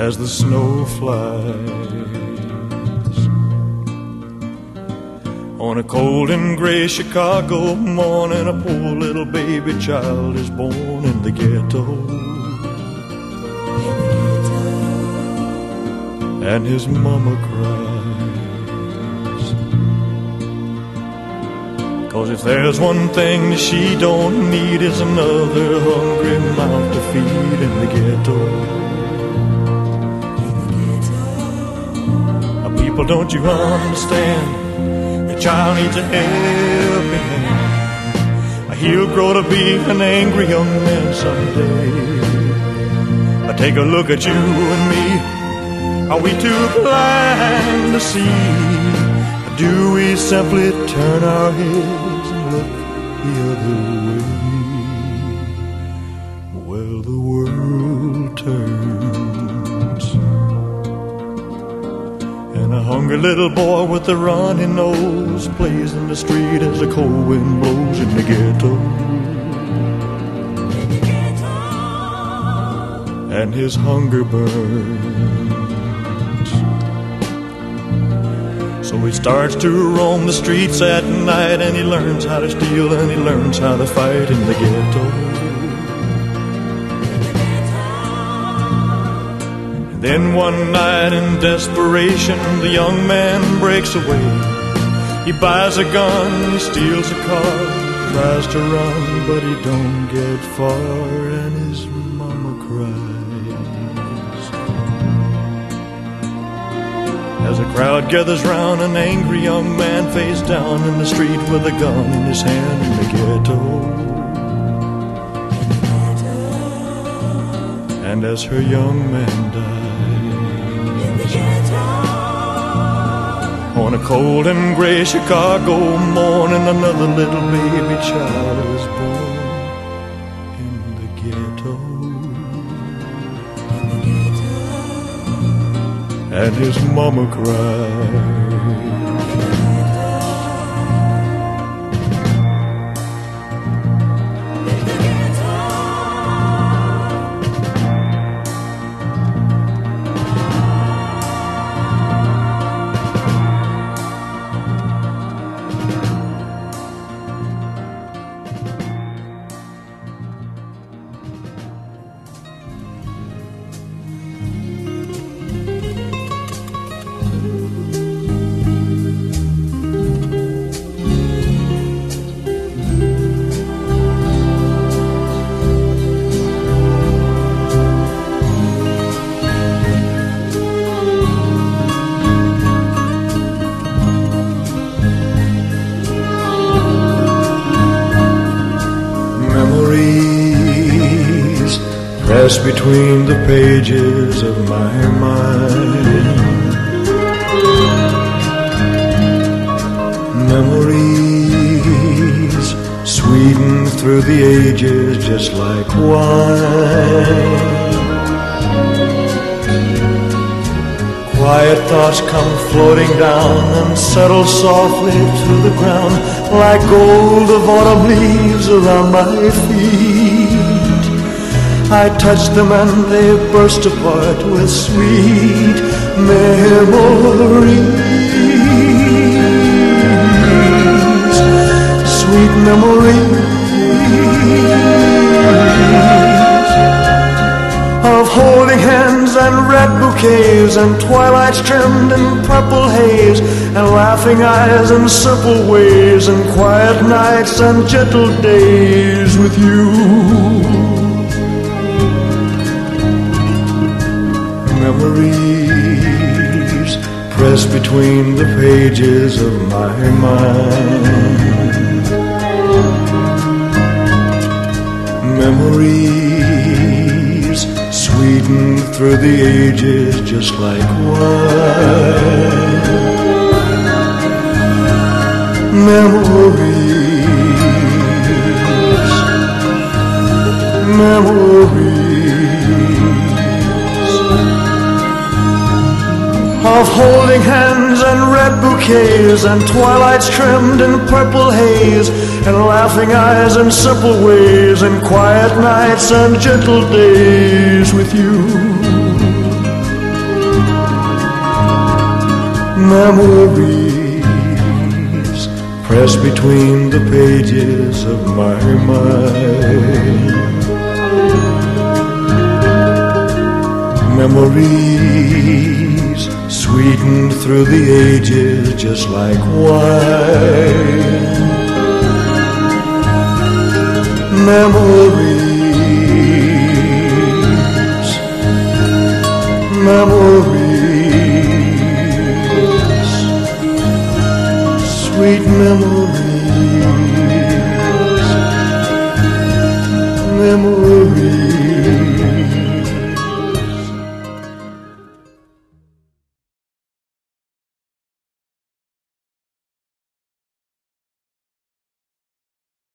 as the snow flies. On a cold and gray Chicago morning, a poor little baby child is born in the ghetto. And his mama cries. Cause if there's one thing she don't need is another hungry mouth to feed in the ghetto. People, don't you understand? child needs a helping hand. He'll grow to be an angry young man someday. Take a look at you and me. Are we too blind to see? Do we simply turn our heads and look the other way? Well, the world turns. And a hungry little boy with a runny nose plays in the street as the cold wind blows in the ghetto. And his hunger burns. So he starts to roam the streets at night and he learns how to steal and he learns how to fight in the ghetto. Then one night in desperation, the young man breaks away. He buys a gun, he steals a car, tries to run, but he don't get far, and his mama cries. As a crowd gathers round, an angry young man face down in the street with a gun in his hand in the ghetto. And as her young man dies, On a cold and gray Chicago morning, another little baby child is born in the ghetto. And his mama cried. Press between the pages of my mind. Memories sweeten through the ages just like wine. Quiet thoughts come floating down and settle softly to the ground like gold of autumn leaves around my feet. I touch them and they burst apart with sweet memories. Sweet memories of holding hands and red bouquets and twilights trimmed in purple haze and laughing eyes and simple ways and quiet nights and gentle days with you. Memories press between the pages of my mind. Memories sweeten through the ages just like wine. Memories, memories of holding hands and red bouquets and twilights trimmed in purple haze and laughing eyes and simple ways and quiet nights and gentle days with you. Memories press between the pages of my mind. Memories sweetened through the ages just like wine. Memories, memories